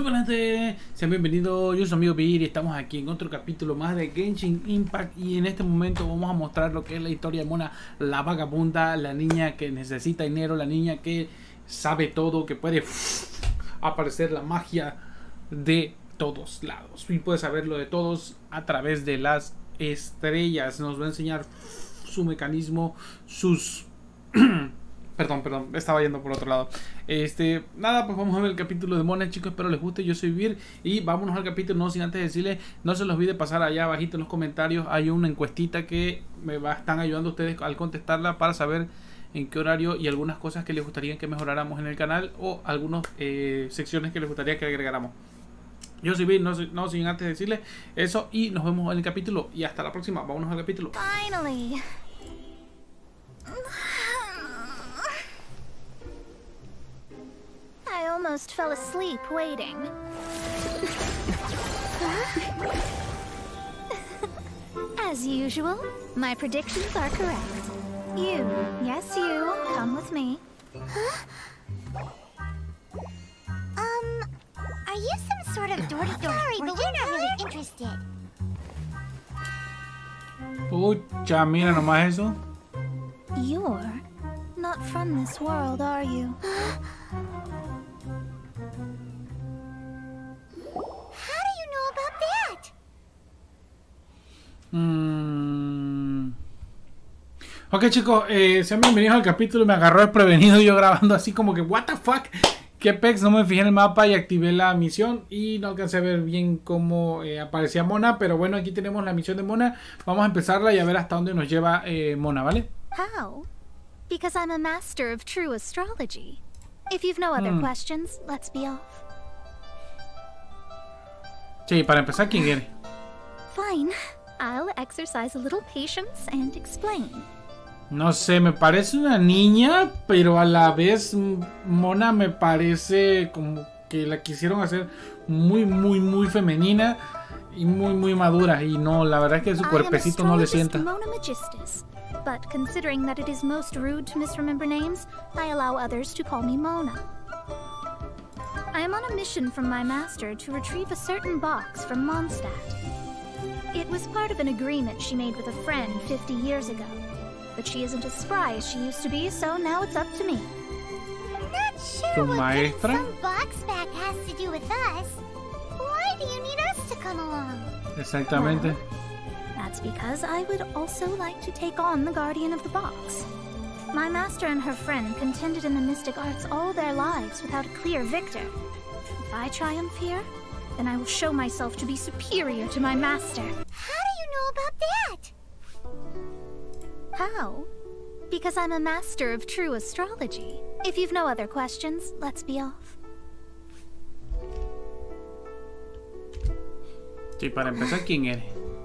Muy buenas sean bienvenidos, yo soy amigo Pir y estamos aquí en otro capítulo más de Genshin Impact. Y en este momento vamos a mostrar lo que es la historia de Mona, la vagabunda, la niña que necesita dinero, la niña que sabe todo, que puede aparecer la magia de todos lados. Y puede saberlo de todos a través de las estrellas, nos va a enseñar su mecanismo, sus... Perdón, perdón, estaba yendo por otro lado. Este, nada, pues vamos a ver el capítulo de Mona, chicos. Espero les guste. Yo soy Vir y vámonos al capítulo. No sin antes decirles, no se los olvide pasar allá abajito en los comentarios. Hay una encuestita que me va, están ayudando ustedes al contestarla para saber en qué horario y algunas cosas que les gustaría que mejoráramos en el canal o algunas eh, secciones que les gustaría que agregáramos. Yo soy Vir, no, no sin antes decirles eso y nos vemos en el capítulo y hasta la próxima. Vámonos al capítulo. Finally. I almost fell asleep waiting. As usual, my predictions are correct. You, yes you, come with me. Um, are you some sort of Dory Dory? Sorry, but we're not really interested. Pucha, mira nomás eso. You're not from this world, are you? Mm. Ok chicos, eh, sean bienvenidos al capítulo. Me agarró desprevenido yo grabando así como que, what the fuck. Que pex, no me fijé en el mapa y activé la misión y no alcancé a ver bien cómo eh, aparecía Mona. Pero bueno, aquí tenemos la misión de Mona. Vamos a empezarla y a ver hasta dónde nos lleva eh, Mona, ¿vale? How? Because I'm a master of true astrology. If you've no other Hmm. questions, let's be off. Sí, para empezar, ¿quién eres? Fine. I'll exercise a little patience and explain. No sé, me parece una niña, pero a la vez Mona me parece como que la quisieron hacer muy, muy, muy femenina y muy, muy madura. Y no, la verdad es que su cuerpecito no le sienta. Mona Megistus, but considering that it is most rude to misremember names, I allow others to call me Mona. I am on a mission from my master to retrieve a certain box from Mondstadt. It was part of an agreement she made with a friend 50 years ago. But she isn't as spry as she used to be, so now it's up to me. Not sure Tu what getting maestra? some box back has to do with us. Why do you need us to come along? Exactamente. That's because I would also like to take on the Guardian of the Box. My master and her friend contended in the mystic arts all their lives without a clear victor. If I triumph here, then I will show myself to be superior to my master. How do you know about that? How? Because I'm a master of true astrology. If you've no other questions, let's be off. Sí, para empezar, ¿quién eres?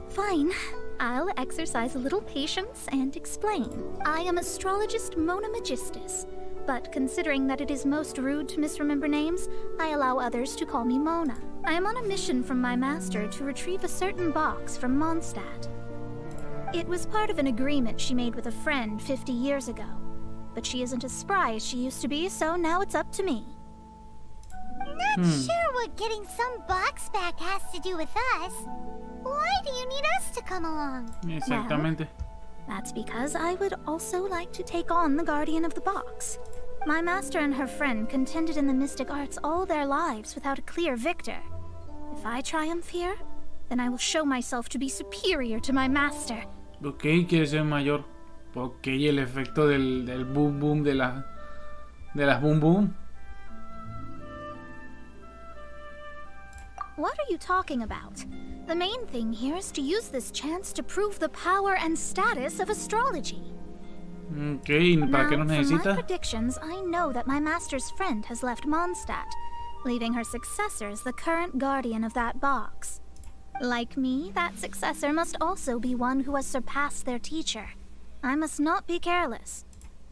Fine. I'll exercise a little patience and explain. I am astrologist Mona Megistus, but considering that it is most rude to misremember names, I allow others to call me Mona. I am on a mission from my master to retrieve a certain box from Mondstadt. It was part of an agreement she made with a friend 50 years ago. But she isn't as spry as she used to be, so now it's up to me. Not hmm. sure what getting some box back has to do with us. Why do you need us to come along? Exactamente. That's because I would also like to take on the Guardian of the Box. My master and her friend contended in the mystic arts all their lives without a clear victor. If I triumph here, then I will show myself to be superior to my master. Ok, quiere ser mayor. Ok, el efecto del, del boom boom de, la, de las boom boom. What are you talking about? The main thing here is to use this chance to prove the power and status of astrology. Ok, ¿y ¿para qué now, nos from my predictions, I know that my master's friend has left Mondstadt, leaving her successor as the current guardian of that box. Like me, that successor must also be one who has surpassed their teacher. I must not be careless.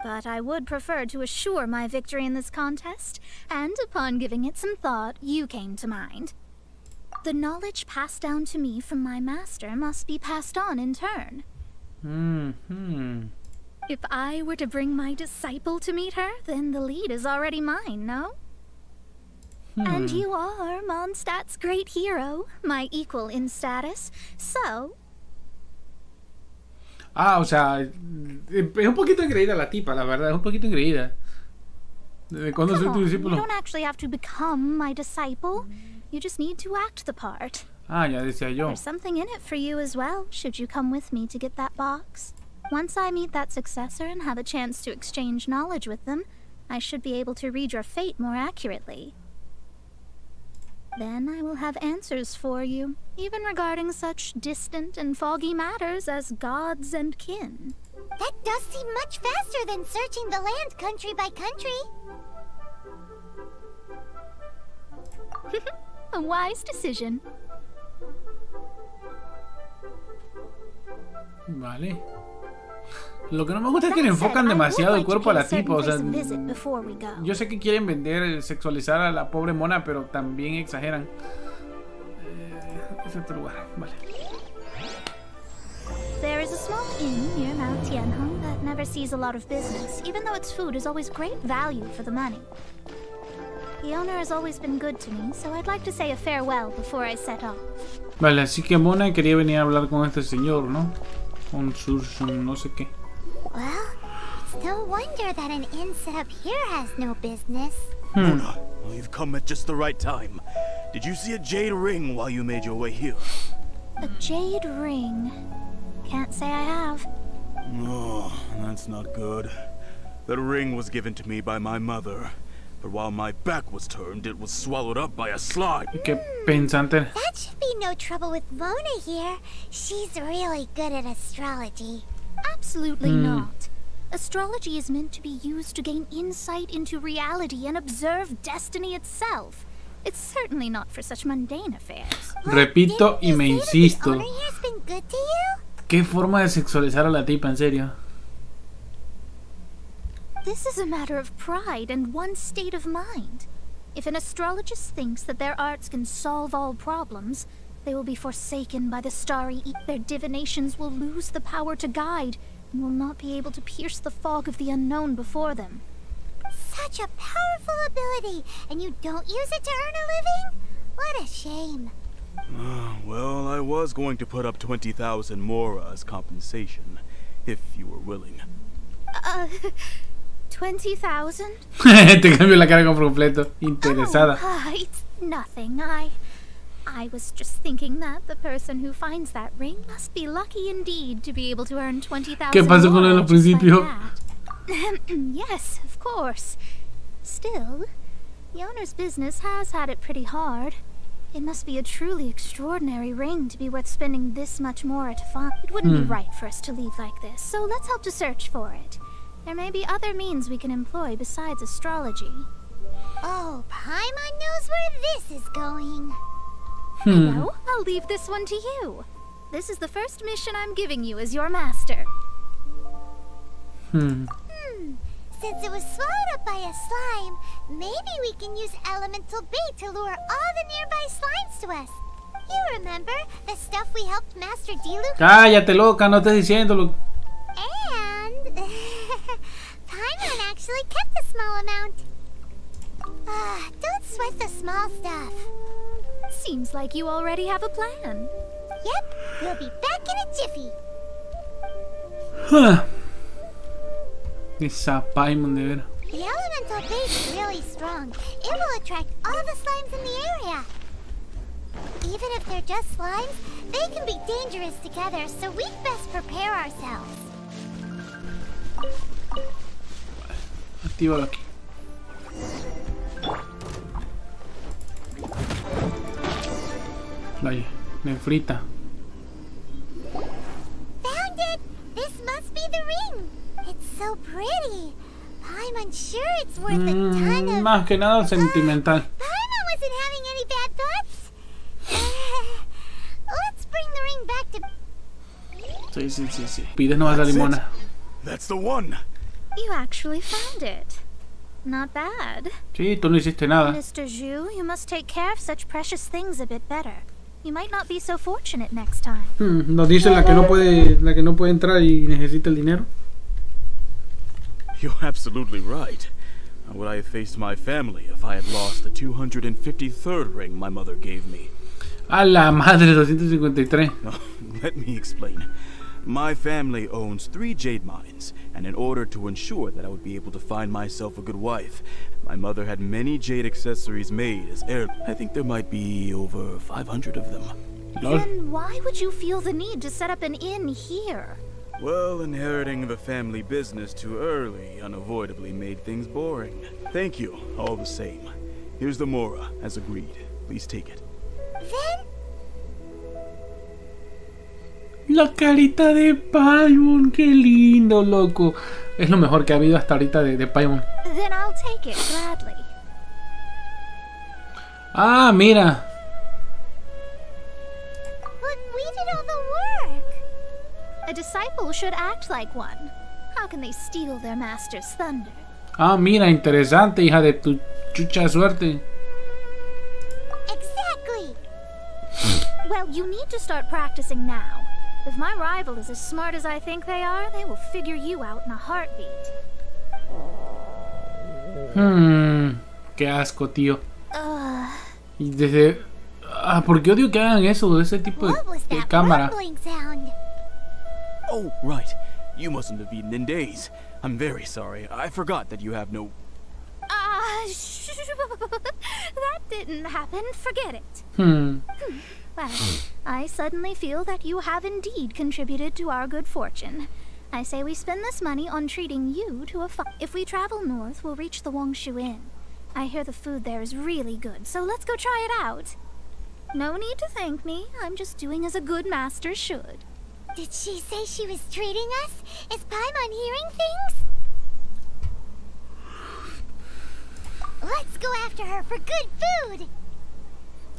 But I would prefer to assure my victory in this contest, and upon giving it some thought, you came to mind. The knowledge passed down to me from my master must be passed on in turn. Mm, hmm. If I were to bring my disciple to meet her, then the lead is already mine, no? And you are Mondstadt's great hero, my equal in status. So, Ah, o sea, es un poquito engreída la tipa, la verdad, es un poquito engreída. ¿Desde cuándo soy tu on, you don't actually have to become my disciple. You just need to act the part. Ah, ya decía yo. There's something in it for you as well, should you come with me to get that box. Once I meet that successor and have a chance to exchange knowledge with them, I should be able to read your fate more accurately. Then I will have answers for you, even regarding such distant and foggy matters as gods and kin. That does seem much faster than searching the land country by country. A wise decision. Vale. Lo que no me gusta es que le enfocan demasiado el cuerpo a la tipa. O sea, yo sé que quieren vender, sexualizar a la pobre mona, pero también exageran. Eh, es otro lugar, vale. There is a small inn near Mount Tianheng that never sees a lot of business, even though its food is always great value for the money. The owner has always been good to me, so I'd like to say a farewell before I set off. Vale, así que Mona quería venir a hablar con este señor, ¿no? Con sus no sé qué. Well, it's no wonder that an inn set up here has no business. Mona, well, you've come at just the right time. Did you see a jade ring while you made your way here? A jade ring. Can't say I have. Oh, that's not good. That ring was given to me by my mother, but while my back was turned, it was swallowed up by a slime. Hmm. Qué pensante. That should be no trouble with Mona here. She's really good at astrology. Absolutely hmm. not. Astrology is meant to be used to gain insight into reality and observe destiny itself. It's certainly not for such mundane affairs. Repito y me you say that insisto. The here's been good to you? ¿Qué forma de sexualizar a la tipa, en serio? This is a matter of pride and one's state of mind. If an astrologist thinks that their arts can solve all problems, they will be forsaken by the starry e- Their divinations will lose the power to guide and will not be able to pierce the fog of the unknown before them. Such a powerful ability, and you don't use it to earn a living? What a shame. Well, I was going to put up 20,000 mora as compensation, if you were willing. Uh, 20,000? Te cambio la cara por completo. Interesada. Oh, uh, it's nothing. I. I was just thinking that the person who finds that ring must be lucky indeed to be able to earn 20,000 ¿Qué pasó con more el just principio? yes, of course. Still, the owner's business has had it pretty hard. It must be a truly extraordinary ring to be worth spending this much Mora to find. It wouldn't be hmm. right for us to leave like this, so let's help to search for it. There may be other means we can employ besides astrology. Oh, Paimon knows where this is going. Hmm. I'll leave this one to you. This is the first mission I'm giving you as your master. Hmm. Hmm. Since it was swallowed up by a slime, maybe we can use elemental bait to lure all the nearby slimes to us. You remember the stuff we helped Master Diluc? Cállate, loca, no estés diciéndolo. And Paimon actually kept a small amount. Ah, don't sweat the small stuff. Seems like you already have a plan. Yep, we'll be back in a jiffy. Huh. Esa Paimon de ver. The elemental base is really strong. It will attract all the slimes in the area. Even if they're just slimes, they can be dangerous together, so we'd best prepare ourselves. Actívalo aquí. Vaya, me frita. Found it! This must be the ring. It's so pretty. I'm unsure it's worth a ton Mm, of. más que nada sentimental. Paimon wasn't having any bad thoughts. Let's bring the ring back to. Sí, sí, sí, sí. Pides no vas a That's limona. That's the one! You actually found it. Not bad. Sí, tú no hiciste nada. Mr. Zhu, you must take care of such precious things a bit better. You might not be so fortunate next time. Hmm, Nos dice la que no puede, la que no puede entrar y necesita el dinero. You're absolutely right. How would I have faced my family if I had lost the 253rd ring my mother gave me? A la madre 253. Let me explain. My family owns three jade mines, and in order to ensure that I would be able to find myself a good wife, my mother had many jade accessories made as heir. I think there might be over 500 of them. Lol. Then why would you feel the need to set up an inn here? Well, inheriting the family business too early unavoidably made things boring. Thank you, all the same. Here's the Mora, as agreed. Please take it. Then, La carita de Paimon, qué lindo, loco. Es lo mejor que ha habido hasta ahorita de, de Paimon. Then I'll take it gladly. Ah, mira. but we did all the work. A disciple should act like one. How can they steal their master's thunder? Ah, mira, interesante, hija de tu chucha suerte. Exactly. Well, you need to start practicing now. If my rival is as smart as I think they are, they will figure you out in a heartbeat. Hmm, qué asco, tío. Ugh. Y desde... Ah, ¿por qué odio que hagan eso, ese tipo de, What was de that cámara? sound? Oh, right. You mustn't have eaten in days. I'm very sorry. I forgot that you have no. Ah, sh- that didn't happen. Forget it. Hmm. Well, I suddenly feel that you have indeed contributed to our good fortune. I say we spend this money on treating you to a fu- If we travel north, we'll reach the Wangshu Inn. I hear the food there is really good, so let's go try it out. No need to thank me. I'm just doing as a good master should. Did she say she was treating us? Is Paimon hearing things? Let's go after her for good food.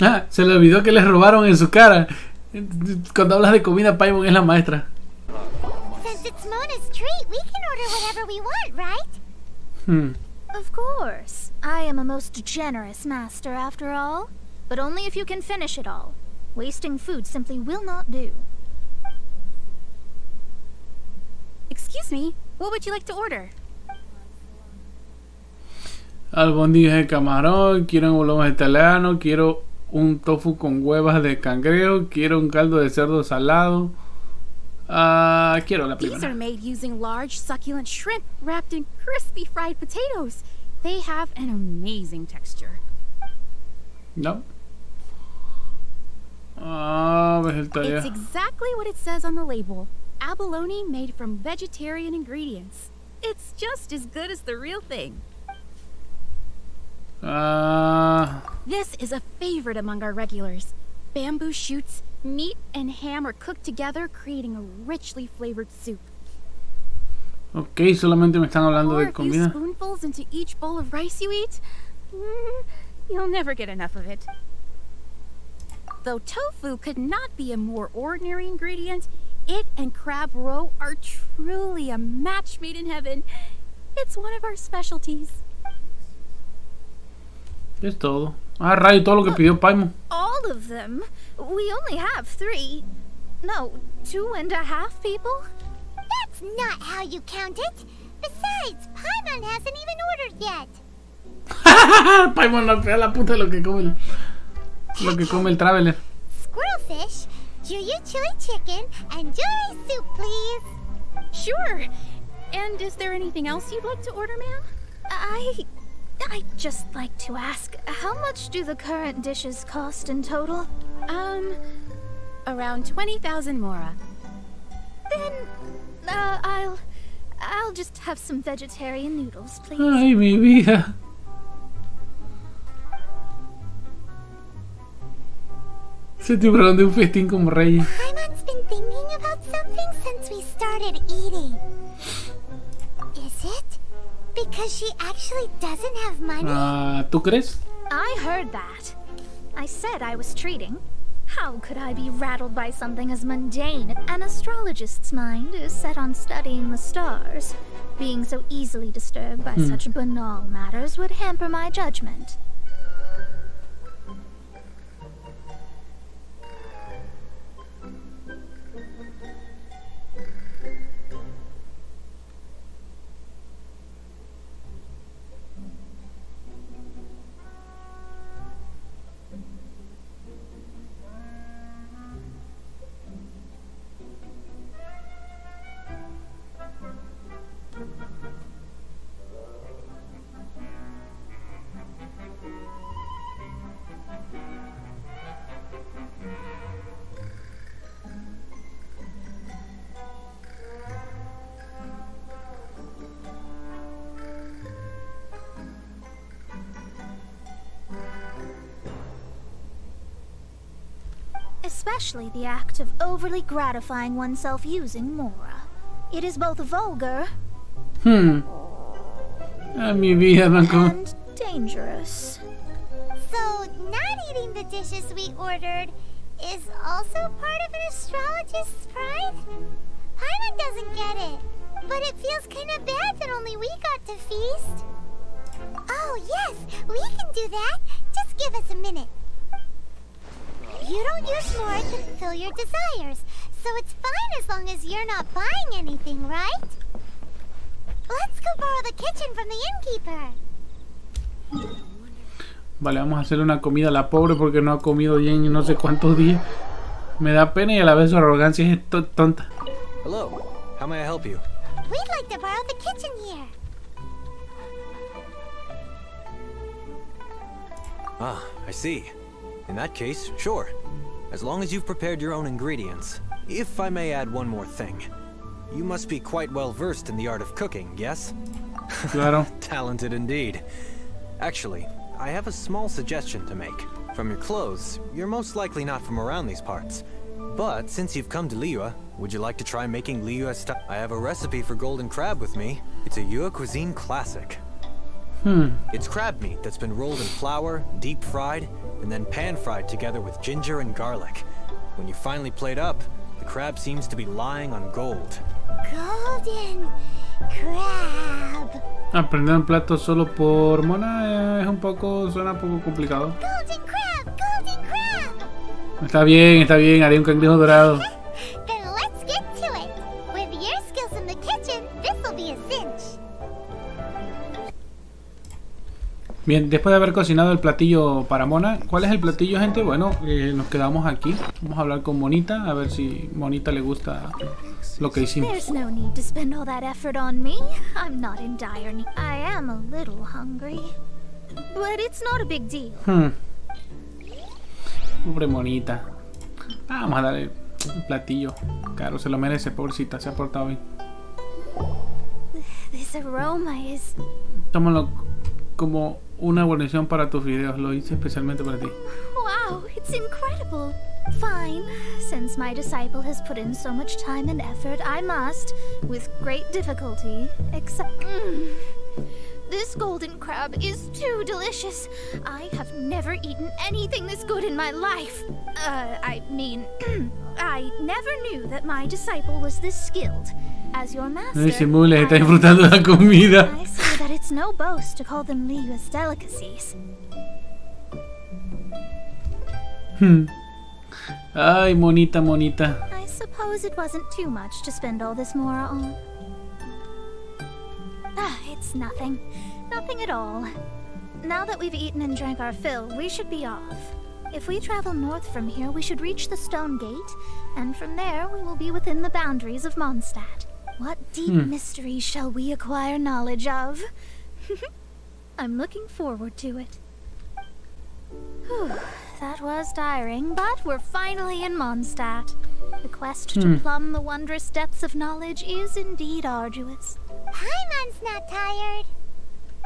Ah, se le olvidó que le robaron en su cara. Cuando hablas de comida, Paimon es la maestra. Since it's Mona's treat, we can order whatever we want, right? Hmm. Of course. I am a most generous master, after all. But only if you can finish it all. Wasting food simply will not do. Excuse me, what would you like to order? Albóndigas de camarón, quiero un bolón vegetariano, quiero un tofu con huevas de cangrejo, quiero un caldo de cerdo salado. Ah, quiero la These are primera. made using large, succulent shrimp wrapped in crispy fried potatoes. They have an amazing texture. No. Ah, It's exactly what it says on the label. Abalone made from vegetarian ingredients. It's just as good as the real thing. Ah, This is a favorite among our regulars. Bamboo shoots, meat, and ham are cooked together, creating a richly flavored soup. ok, solamente me están hablando Pour de a few comida. spoonfuls into each bowl of rice you eat. Mm, you'll never get enough of it. Though tofu could not be a more ordinary ingredient, it and crab roe are truly a match made in heaven. It's one of our specialties. Es todo. Ah, rayo, todo lo que pidió Paimon. All of them? We only have three. No, two and a half people? That's not how you count it. Besides, Paimon hasn't even ordered yet. Paimon no fea la puta de lo que come el, lo que come el traveler. Squirrelfish, Juyu chili chicken, and jewelry soup, please. Sure. And is there anything else you'd like to order, ma'am? I. I'd just like to ask how much do the current dishes cost in total? Um, around 20,000 mora. Then. Uh, I'll. I'll just have some vegetarian noodles, please. Ay, mi vida. Se te de un festín como reyes. Paimon's been thinking about something since we started eating. Is it? Because she actually doesn't have money? Ah, ¿Tú crees? I heard that. I said I was treating. How could I be rattled by something as mundane? An astrologist's mind is set on studying the stars. Being so easily disturbed by such banal matters would hamper my judgment. Especially the act of overly gratifying oneself using Mora. It is both vulgar Hmm. Mi vida, Blanco. and dangerous. So, not eating the dishes we ordered is also part of an astrologist's pride? Paimon doesn't get it, but it feels kind of bad that only we got to feast. Oh, yes, we can do that. Just give us a minute. You don't use more to fulfill your desires, so it's fine as long as you're not buying anything, right? Let's go borrow the kitchen from the innkeeper. Vale, vamos a hacerle una comida a la pobre porque no ha comido bien en no sé cuántos días. Me da pena y a la vez su arrogancia es to- tonta. Hello. How may I help you? We'd like to borrow the kitchen here. Ah, I see. In that case, sure. As long as you've prepared your own ingredients. If I may add one more thing. You must be quite well versed in the art of cooking, yes? Claro. Talented indeed. Actually, I have a small suggestion to make. From your clothes, you're most likely not from around these parts. But since you've come to Liyue, would you like to try making Liyue style? I have a recipe for golden crab with me. It's a Yue cuisine classic. Hmm. It's crab meat that's been rolled in flour, deep fried, and then pan fried together with ginger and garlic. When you finally plate up, the crab seems to be lying on gold. Golden crab. Aprender un plato solo por mona es un poco, suena un poco complicado. Golden crab. Golden crab. Está bien, está bien, haré un cangrejo dorado. Bien, después de haber cocinado el platillo para Mona, ¿cuál es el platillo, gente? Bueno, eh, nos quedamos aquí. Vamos a hablar con Monita, a ver si Monita le gusta lo que hicimos. There's no need to spend all that effort on me. I'm not in dire need. I am a little hungry. But it's not a big deal. Hmm. Pobre Monita. Vamos a darle un platillo. Claro, se lo merece, pobrecita, se ha portado bien. This aroma is. Tómalo como una guarnición para tus videos. Lo hice especialmente para ti. Wow, it's incredible. Fine. Since my disciple has put in so much time and effort, I must, with great difficulty, accept. Mm. This golden crab is too delicious. I have never eaten anything this good in my life. Uh, I mean, I never knew that my disciple was this skilled. As your master, No disimules, está I- disfrutando la comida. I see that it's no boast to call them Liyue's delicacies. Hmm. Ay, monita, monita. I suppose it wasn't too much to spend all this Mora on. Ah, it's nothing. Nothing at all. Now that we've eaten and drank our fill, we should be off. If we travel north from here, we should reach the Stone Gate, and from there we will be within the boundaries of Mondstadt. What deep Hmm. mysteries shall we acquire knowledge of? I'm looking forward to it. Whew, that was tiring, but we're finally in Mondstadt. The quest to Hmm. plumb the wondrous depths of knowledge is indeed arduous. Paimon's not tired.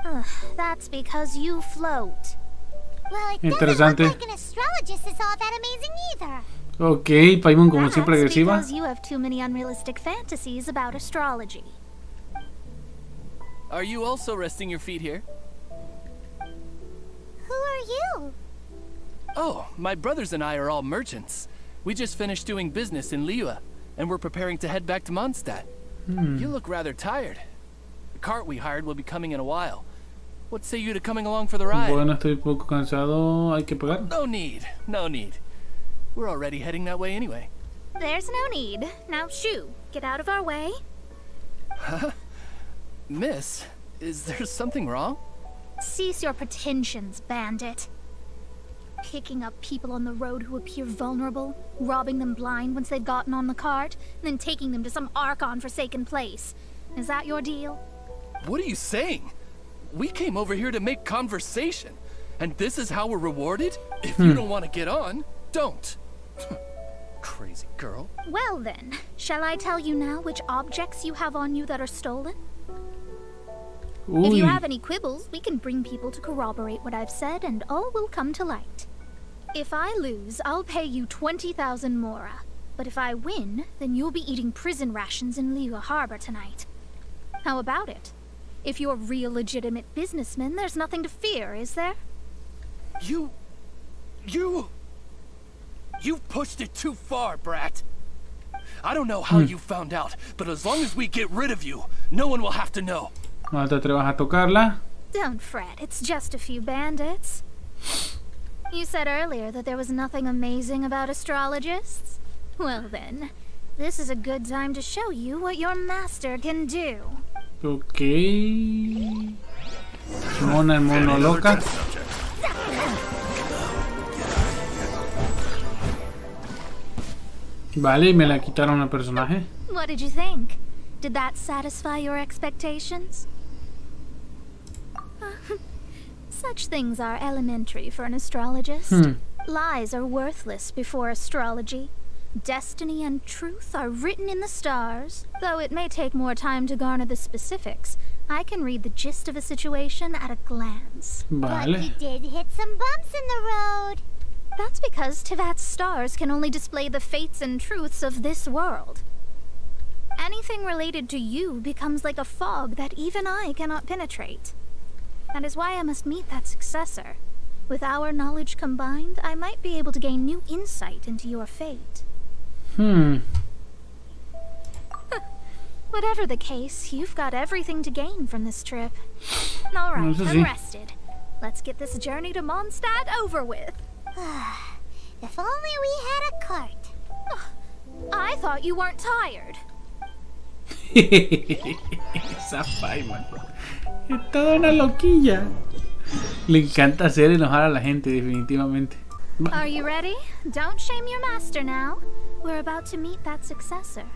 Ugh, that's because you float. Well, it doesn't look like an astrologist is all that amazing either. Ok, Paimon como That's siempre agresiva. because you have too many unrealistic fantasies about astrology. Are you also resting your feet here? Who are you? Oh, my brothers and I are all merchants. We just finished doing business in Liyue, and we're preparing to head back to Mondstadt. Hmm. You look rather tired. The cart we hired will be coming in a while. What say you to coming along for the ride? Bueno, estoy un poco cansado. Hay que pagar. No need, no need. We're already heading that way anyway. There's no need. Now, shoo, get out of our way. Huh? Miss, is there something wrong? Cease your pretensions, bandit. Picking up people on the road who appear vulnerable, robbing them blind once they've gotten on the cart, and then taking them to some Archon forsaken place. Is that your deal? What are you saying? We came over here to make conversation, and this is how we're rewarded? If you hmm. don't want to get on, don't. Crazy girl. Well then, shall I tell you now which objects you have on you that are stolen? If you have any quibbles, we can bring people to corroborate what I've said, and all will come to light. If I lose, I'll pay you 20,000 Mora. But if I win, then you'll be eating prison rations in Liyue Harbor tonight. How about it? If you're real legitimate businessmen, there's nothing to fear, is there? You... You... You pushed it too far, Brat. I don't know how hmm. you found out, but as long as we get rid of you, no one will have to know. No te atrevas a tocarla. Don't fret, it's just a few bandits. You said earlier that there was nothing amazing about astrologists? Well then, this is a good time to show you what your master can do. Ok. Mona el mono loca. Vale, me la quitaron al personaje. What did you think? Did that satisfy your expectations? Such things are elementary for an astrologist. Hmm. Lies are worthless before astrology. Destiny and truth are written in the stars. Though it may take more time to garner the specifics, I can read the gist of a situation at a glance. But you did hit some bumps in the road. That's because Teyvat's stars can only display the fates and truths of this world. Anything related to you becomes like a fog that even I cannot penetrate. That is why I must meet that successor. With our knowledge combined, I might be able to gain new insight into your fate. Hmm. Whatever the case, you've got everything to gain from this trip. All right, I'm rested. Let's get this journey to Mondstadt over with. If only we had a cart. I thought you weren't tired. Esa Paimon. Es toda una loquilla. Le encanta hacer enojar a la gente, definitivamente. Are you ready? Don't shame your master now. We're about to meet that successor.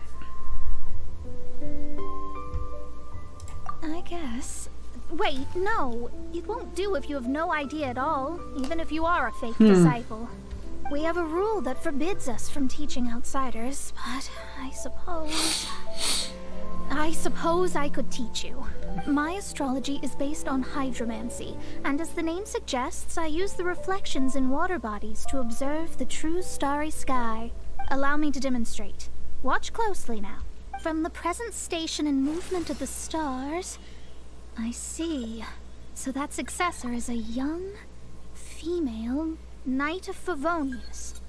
I guess. Wait, no. It won't do if you have no idea at all, even if you are a fake hmm. disciple. We have a rule that forbids us from teaching outsiders, but I suppose. I suppose I could teach you. My astrology is based on hydromancy, and as the name suggests, I use the reflections in water bodies to observe the true starry sky. Allow me to demonstrate. Watch closely now. From the present station and movement of the stars, I see. So that successor is a young, female Knight of Favonius.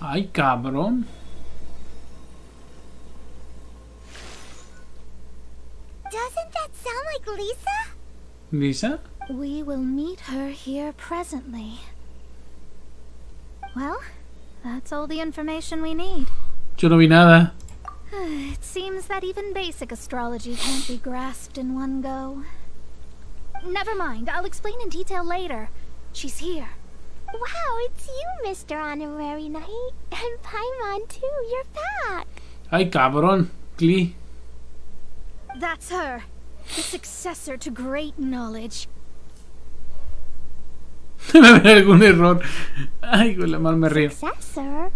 Ay, cabrón. Doesn't that sound like Lisa? Lisa. We will meet her here presently. Well, that's all the information we need. Yo no vi nada. It seems that even basic astrology can't be grasped in one go. Never mind, I'll explain in detail later. She's here. Wow, it's you, Mr. Honorary Knight. And Paimon, too. You're back. Hi, cabrón. Klee. That's her, the successor to great knowledge. Debe haber algún error. Ay, con la mal me río. Successor?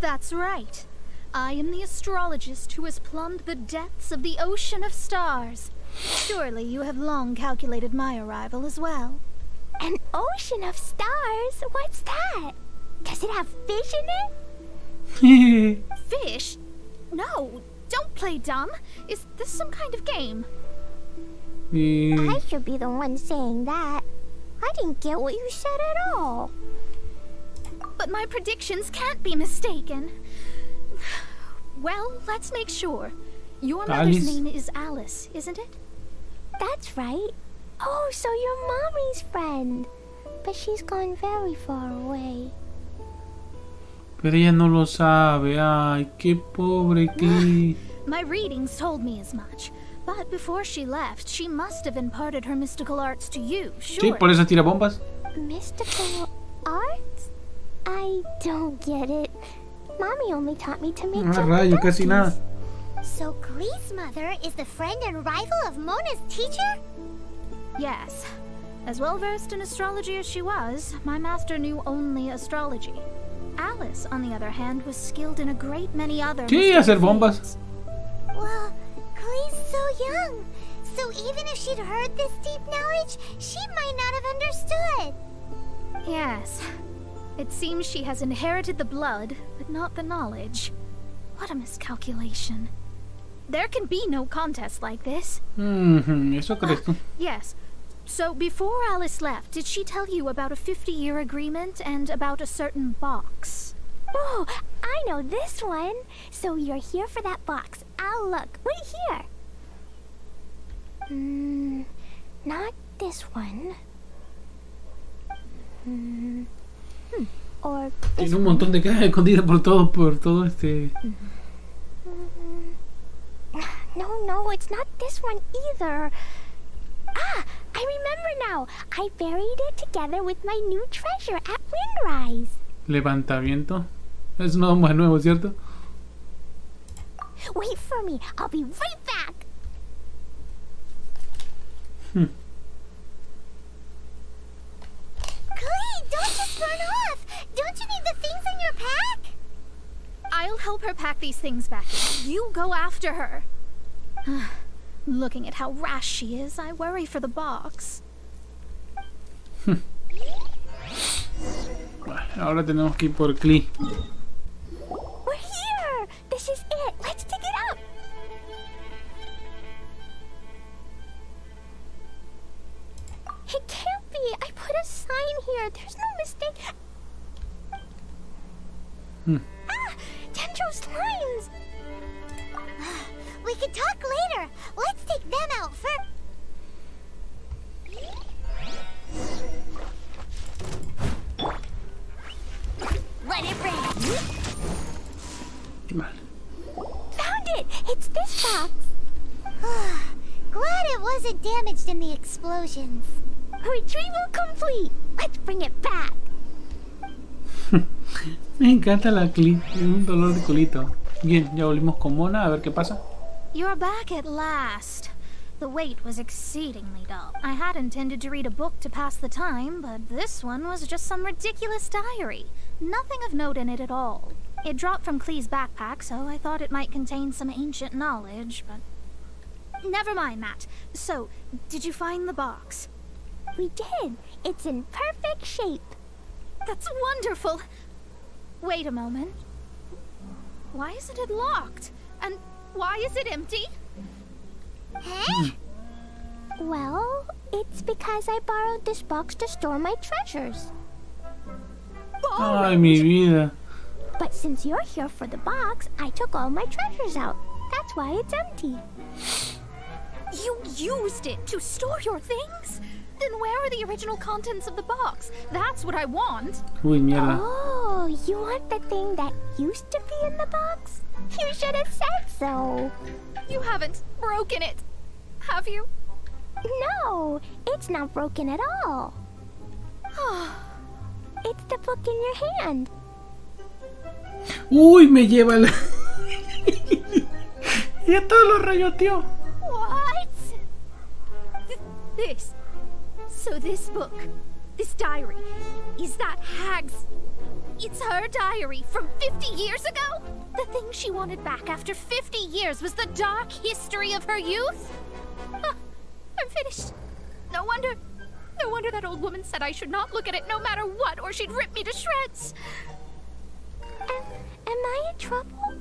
That's right. I am the astrologist who has plumbed the depths of the ocean of stars. Surely you have long calculated my arrival as well. An ocean of stars? What's that? Does it have fish in it? Fish? No, don't play dumb. Is this some kind of game? Hmm. I should be the one saying that. I didn't get what you said at all. But my predictions can't be mistaken. Well, let's make sure. Your mother's Alice. name is Alice, isn't it? That's right. Oh, so you're Mommy's friend. But she's gone very far away. Pero ella no lo sabe. Ay, qué pobre Klee. My readings told me as much. But before she left, she must have imparted her mystical arts to you, Sí, sure. por eso tira bombas. Mystical arts? I don't get it. Mommy only taught me to make Ah, jumping rayo, casi nada. So Klee's mother is the friend and rival of Mona's teacher? Yes. As well versed in astrology as she was, my master knew only astrology. Alice, on the other hand, was skilled in a great many other Sí, mystical hacer bombas. Well, Klee's so young. So even if she'd heard this deep knowledge, she might not have understood. Yes. It seems she has inherited the blood, but not the knowledge. What a miscalculation. There can be no contest like this. Mhm, ¿Eso crees tú? Yes. So before Alice left, did she tell you about a 50 year agreement and about a certain box? Oh, I know this one. So you're here for that box. I'll look. Wait here. Hmm, not this one. Hmm. Tiene un montón de cajas escondidas por todo, por todo este. No, no, it's not this one either. Ah, I remember now. I buried it together with my new treasure at Windrise. Levantamiento. Es uno más nuevo, ¿cierto? Wait for me. I'll be right back. Hmm. Don't just run off. Don't you need the things in your pack? I'll help her pack these things back. You go after her. Looking at how rash she is, I worry for the box. Ahora tenemos que ir por Klee. Here. There's no mistake. Hmm. Ah, Dendro slimes. We can talk later. Let's take them out first. Let it rain. Vale. Found it! It's this box. Glad it wasn't damaged in the explosions. Retrieval complete. Let's bring it back. Me encanta la. Tiene un dolor de culito. Bien, ya volvimos con Mona, a ver qué pasa. You're back at last. The wait was exceedingly dull. I had intended to read a book to pass the time, but this one was just some ridiculous diary. Nothing of note in it at all. It dropped from Klee's backpack, so I thought it might contain some ancient knowledge, but. Never mind that. So, did you find the box? We did. It's in perfect shape. That's wonderful! Wait a moment. Why isn't it locked? And why is it empty? Huh? Well, it's because I borrowed this box to store my treasures. Ay, mi vida. But since you're here for the box, I took all my treasures out. That's why it's empty. You used it to store your things? Then where are the original contents of the box? That's what I want. Uy, mierda. Oh, you want the thing that used to be in the box? You should have said so. You haven't broken it, have you? No, it's not broken at all. it's the book in your hand. Uy, me lleva el. y esto lo rayoteó. What? Th- this. So this book, this diary, is that Hag's. It's her diary from 50 years ago? The thing she wanted back after 50 years was the dark history of her youth? Huh, I'm finished. No wonder. No wonder that old woman said I should not look at it no matter what, or she'd rip me to shreds. Am, am I in trouble?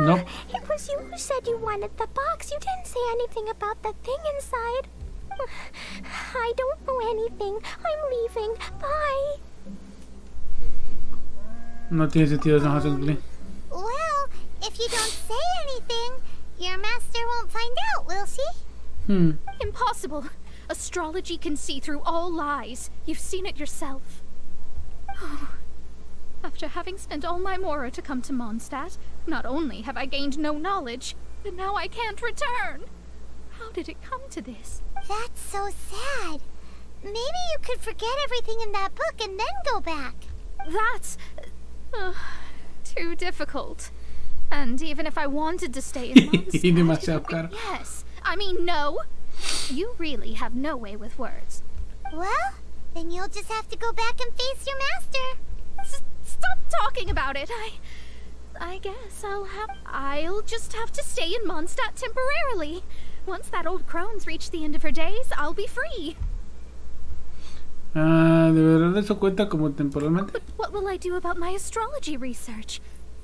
Nope. It was you who said you wanted the box. You didn't say anything about the thing inside. I don't know anything. I'm leaving. Bye. No tiene sentido enojarse con Klee. Well, if you don't say anything, your master won't find out, will she? Hmm. Impossible. Astrology can see through all lies. You've seen it yourself. Oh. After having spent all my mora to come to Mondstadt, not only have I gained no knowledge, but now I can't return. How did it come to this? That's so sad. Maybe you could forget everything in that book and then go back. That's uh, too difficult. And even if I wanted to stay in y Mondstadt, demasiado yes, I mean no. You really have no way with words. Well, then you'll just have to go back and face your master. S- stop talking about it. I, I guess I'll have. I'll just have to stay in Mondstadt temporarily. Once that old crone's reached the end of her days, I'll be free. Ah, ¿de verdad eso cuenta como temporalmente? But what will I do about my astrology research?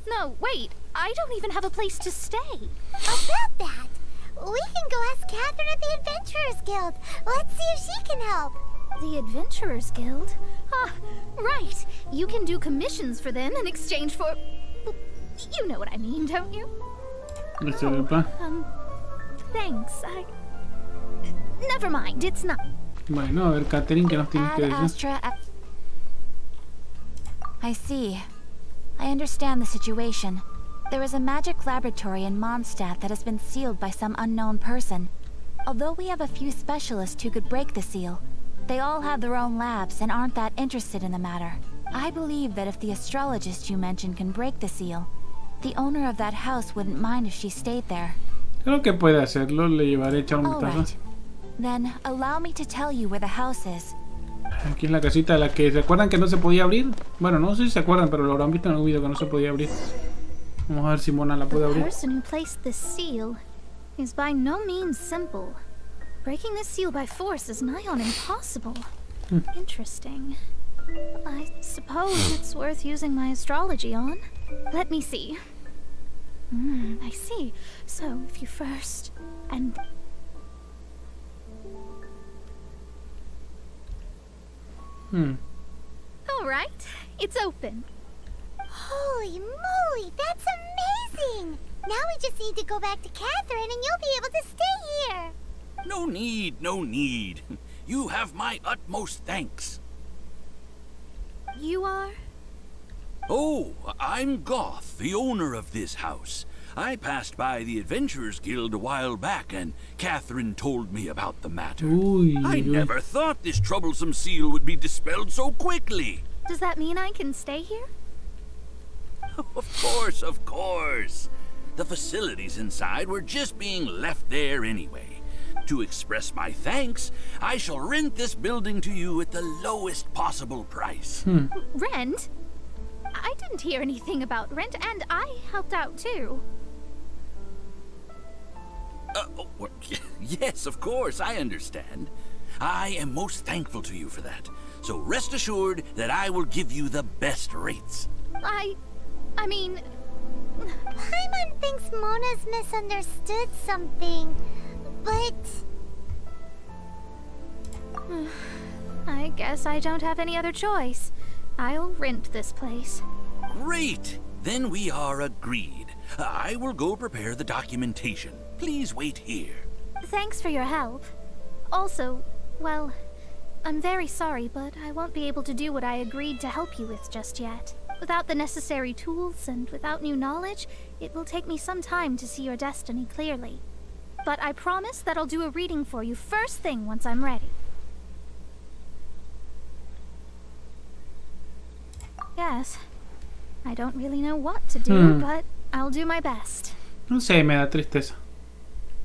No, wait, I don't even have a place to stay. About that, we can go ask Catherine at the Adventurers Guild. Let's see if she can help. The Adventurers Guild? Ah, right. You can do commissions for them in exchange for. You know what I mean, don't you? Este era. Um, thanks. I. Never mind, it's not. Bueno, a ver, Catherine, ¿qué nos tienes que Ad decir? Astra. I see. I understand the situation. There is a magic laboratory in Mondstadt that has been sealed by some unknown person. Although we have a few specialists who could break the seal, they all have their own labs and aren't that interested in the matter. I believe that if the astrologist you mentioned can break the seal, the owner of that house wouldn't mind if she stayed there. Creo que puede hacerlo, le llevaré echar un vistazo. right. Then allow me to tell you where the house is. Aquí es la casita de la que se acuerdan que no se podía abrir. Bueno, no sé si se acuerdan, pero lo habrán visto en el video que no se podía abrir. Vamos a ver si Mona la puede abrir. is by no means simple. Breaking this seal by force is nigh on impossible. Interesting. I suppose it's worth using my astrology on. Let me see. Hmm, I see. So, if you first and Hmm. all right, it's open. Holy moly, that's amazing! Now we just need to go back to Catherine and you'll be able to stay here. No need, no need. You have my utmost thanks. You are. Oh, I'm Goth, the owner of this house. I passed by the Adventurers Guild a while back, and Catherine told me about the matter. Uy, I uy. never thought this troublesome seal would be dispelled so quickly. Does that mean I can stay here? Of course, of course. The facilities inside were just being left there anyway. To express my thanks, I shall rent this building to you at the lowest possible price. Hmm. Rent? I didn't hear anything about rent, and I helped out too. Uh, oh, well, yes, of course, I understand. I am most thankful to you for that. So rest assured that I will give you the best rates. I. I mean, Paimon thinks Mona's misunderstood something, but I guess I don't have any other choice. I'll rent this place. Great! Then we are agreed. I will go prepare the documentation. Please wait here. Thanks for your help. Also, well, I'm very sorry, but I won't be able to do what I agreed to help you with just yet. Without the necessary tools and without new knowledge, it will take me some time to see your destiny clearly. But I promise that I'll do a reading for you first thing once I'm ready. Yes. I don't really know what to do, Hmm. but I'll do my best. No sé, me da tristeza.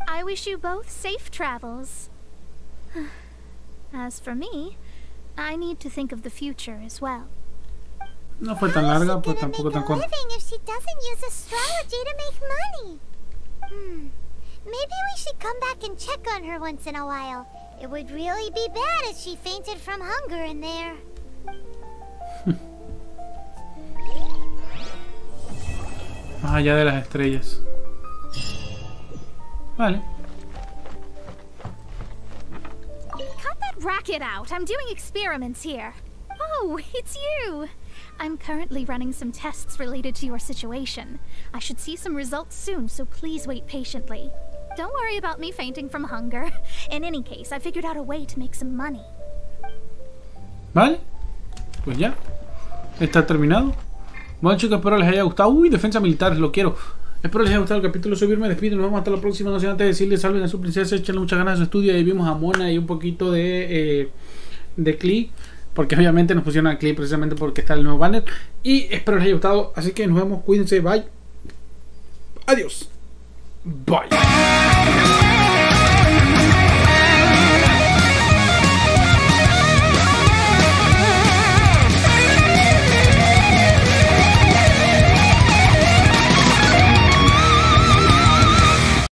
I wish you both safe travels. As for me, I need to think of the future as well. No fue tan larga, gonna tampoco tan corta. living if she doesn't use astrology to make money? Hmm. Maybe we should come back and check on her once in a while. It would really be bad if she fainted from hunger in there. allá de las estrellas. Vale. Cut that racket out! I'm doing experiments here. Oh, it's you! I'm currently running some tests related to your situation. I should see some results soon, so please wait patiently. Don't worry about me fainting from hunger. In any case, I figured out a way to make some money. Vale. Pues ya. Está terminado. Bueno chicos, espero les haya gustado. Uy, defensa militar, lo quiero. Espero les haya gustado el capítulo. Soy Birme, despido. Nos vemos hasta la próxima. No sé antes de decirles salven a su princesa. Échenle muchas ganas a su estudio. Ahí vimos a Mona y un poquito de, eh, de Klee. Porque obviamente nos pusieron a Klee precisamente porque está el nuevo banner. Y espero les haya gustado. Así que nos vemos. Cuídense. Bye. Adiós. Bye.